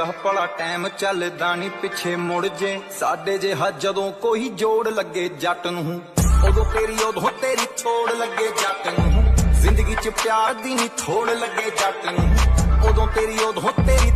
ਗਾਹ ਭਲਾ ਟਾਈਮ ਚੱਲਦਾ ਨਹੀਂ ਪਿੱਛੇ ਮੁੜ ਜੇ। ਸਾਡੇ ਜਿਹਾ ਜਦੋਂ ਕੋਈ ਜੋੜ ਲੱਗੇ ਜੱਟ ਨੂੰ, ਉਦੋਂ ਤੇਰੀ ਉਦੋਂ ਤੇਰੀ ਥੋੜ ਲੱਗੇ ਜੱਟ ਨੂੰ। ਜ਼ਿੰਦਗੀ 'ਚ ਪਿਆਰ ਦੀ ਨਹੀਂ ਥੋੜ ਲੱਗੇ ਜੱਟ ਨੂੰ, ਉਦੋਂ ਤੇਰੀ ਉਦੋਂ ਤੇਰੀ